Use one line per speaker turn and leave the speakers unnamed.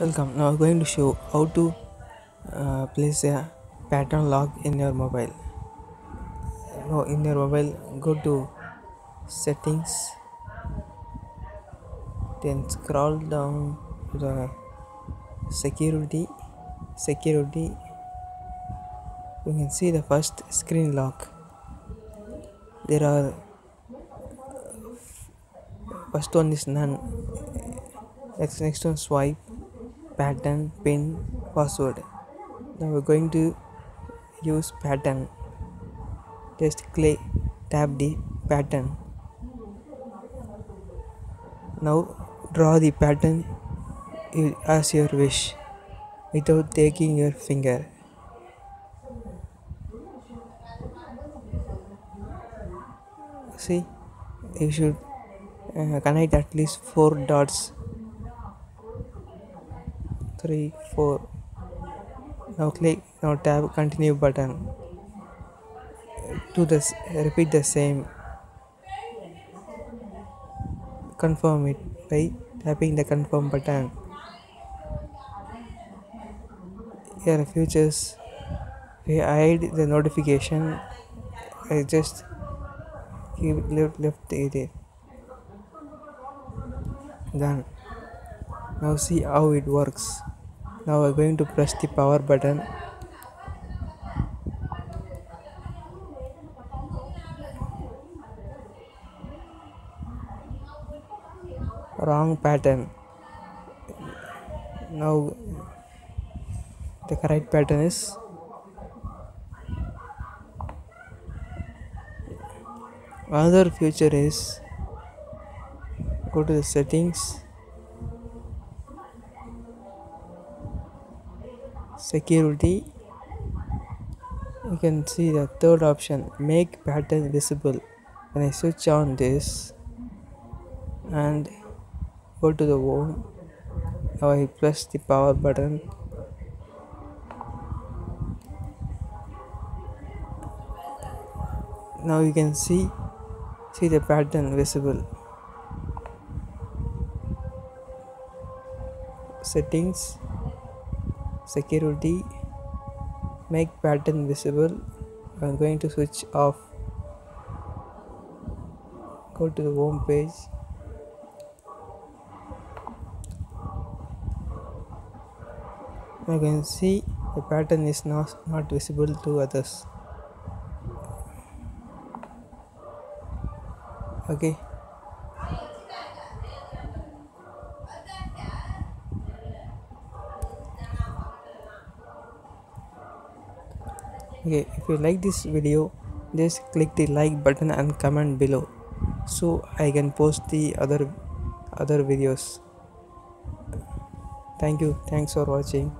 welcome. Now i'm going to show how to uh, place a pattern lock in your mobile. Now in your mobile go to settings then scroll down to the security security. You can see the first screen lock there are first one is none. Next next one swipe pattern pin password. Now we're going to use pattern. Just click tap the pattern. Now draw the pattern as your wish without taking your finger. See you should uh, connect at least four dots three four. Now click now tap continue button. Do this repeat the same. Confirm it by tapping the confirm button. Here features we hide the notification. I just keep left left it done now see how it works. Now we're going to press the power button. Wrong pattern. Now the correct pattern is another feature is go to the settings security. You can see the third option make pattern visible. When I switch on this and go to the home now I press the power button. Now you can see see the pattern visible. Settings security make pattern visible. I'm going to switch off. Go to the home page. You can see the pattern is not, not visible to others. Okay okay if you like this video just click the like button and comment below so i can post the other other videos. Thank you. Thanks for watching